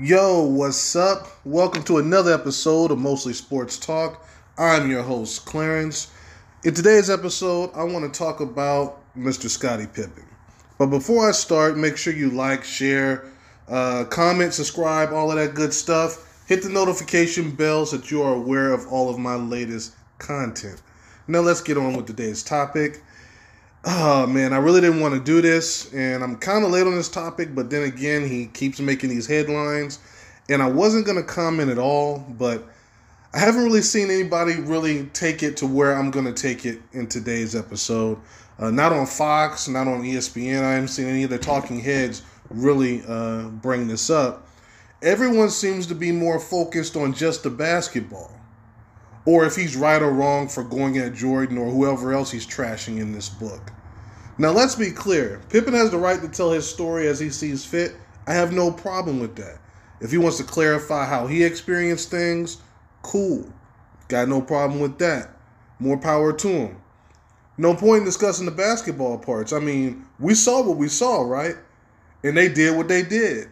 Yo, what's up? Welcome to another episode of Mostly Sports Talk. I'm your host, Clarence. In today's episode, I want to talk about Mr. Scottie Pippen. But before I start, make sure you like, share, uh, comment, subscribe, all of that good stuff. Hit the notification bell so that you are aware of all of my latest content. Now, let's get on with today's topic. Oh man, I really didn't want to do this, and I'm kind of late on this topic, but then again, he keeps making these headlines, and I wasn't going to comment at all, but I haven't really seen anybody really take it to where I'm going to take it in today's episode. Uh, not on Fox, not on ESPN. I haven't seen any of the talking heads really uh, bring this up. Everyone seems to be more focused on just the basketball or if he's right or wrong for going at Jordan or whoever else he's trashing in this book. Now, let's be clear Pippen has the right to tell his story as he sees fit. I have no problem with that. If he wants to clarify how he experienced things, cool. Got no problem with that. More power to him. No point in discussing the basketball parts. I mean, we saw what we saw, right? And they did what they did.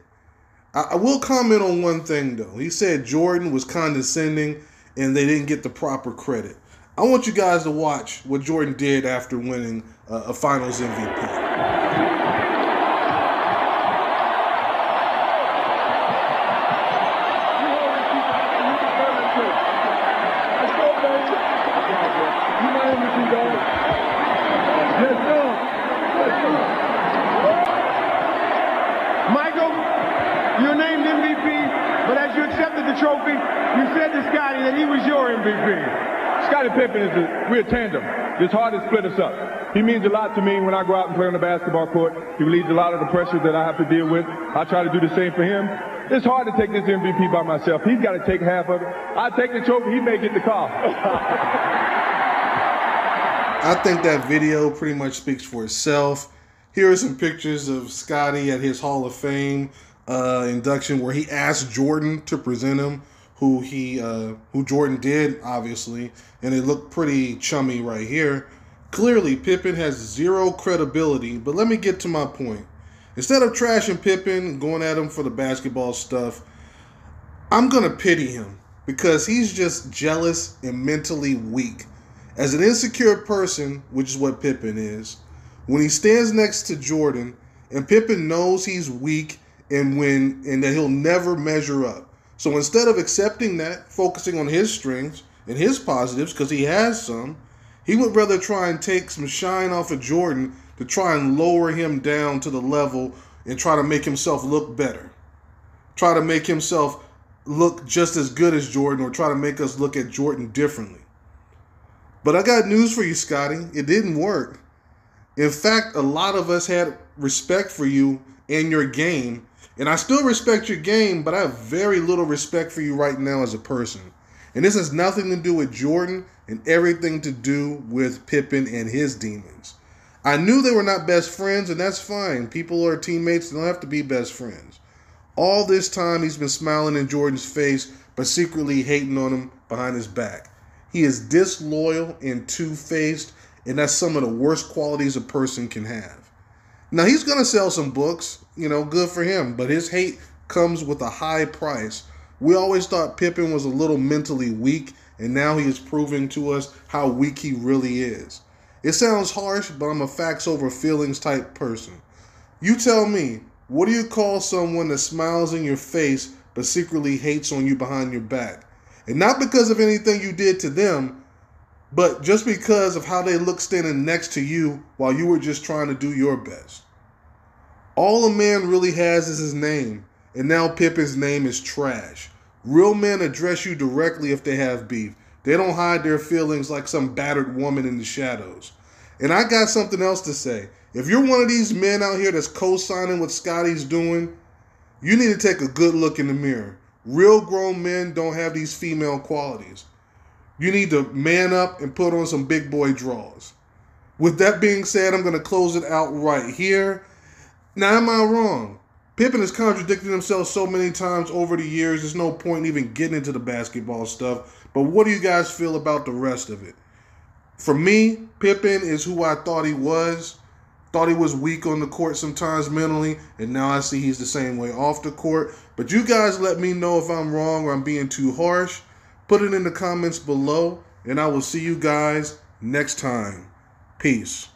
I, I will comment on one thing, though. He said Jordan was condescending and they didn't get the proper credit. I want you guys to watch what Jordan did after winning uh, a Finals MVP. Michael, you're named MVP, but as you accepted the trophy, you said to Scottie that he was your MVP. Scottie Pippen is a, we're a tandem. It's hard to split us up. He means a lot to me when I go out and play on the basketball court. He relieves a lot of the pressure that I have to deal with. I try to do the same for him. It's hard to take this MVP by myself. He's got to take half of it. I take the trophy. He may get the car. I think that video pretty much speaks for itself. Here are some pictures of Scottie at his Hall of Fame uh, induction where he asked Jordan to present him, who he uh, who Jordan did obviously, and it looked pretty chummy right here. Clearly, Pippen has zero credibility. But let me get to my point. Instead of trashing Pippen going at him for the basketball stuff, I'm gonna pity him because he's just jealous and mentally weak. As an insecure person, which is what Pippen is, when he stands next to Jordan and Pippen knows he's weak and when and that he'll never measure up. So instead of accepting that, focusing on his strengths and his positives because he has some, he would rather try and take some shine off of Jordan to try and lower him down to the level and try to make himself look better. Try to make himself look just as good as Jordan or try to make us look at Jordan differently. But I got news for you, Scottie. It didn't work. In fact, a lot of us had respect for you and your game. And I still respect your game, but I have very little respect for you right now as a person. And this has nothing to do with Jordan and everything to do with Pippen and his demons. I knew they were not best friends, and that's fine. People are teammates, they don't have to be best friends. All this time, he's been smiling in Jordan's face, but secretly hating on him behind his back. He is disloyal and two faced, and that's some of the worst qualities a person can have. Now, he's going to sell some books, you know, good for him, but his hate comes with a high price. We always thought Pippen was a little mentally weak, and now he is proving to us how weak he really is. It sounds harsh, but I'm a facts over feelings type person. You tell me, what do you call someone that smiles in your face but secretly hates on you behind your back? And not because of anything you did to them, but just because of how they look standing next to you while you were just trying to do your best. All a man really has is his name, and now Pippen's name is trash. Real men address you directly if they have beef. They don't hide their feelings like some battered woman in the shadows. And I got something else to say. If you're one of these men out here that's co signing what Scottie's doing, you need to take a good look in the mirror. Real grown men don't have these female qualities. You need to man up and put on some big boy draws. With that being said, I'm going to close it out right here. Now, am I wrong? Pippen has contradicted himself so many times over the years, there's no point even getting into the basketball stuff. But what do you guys feel about the rest of it? For me, Pippen is who I thought he was. Thought he was weak on the court sometimes mentally, and now I see he's the same way off the court. But you guys let me know if I'm wrong or I'm being too harsh. Put it in the comments below, and I will see you guys next time. Peace.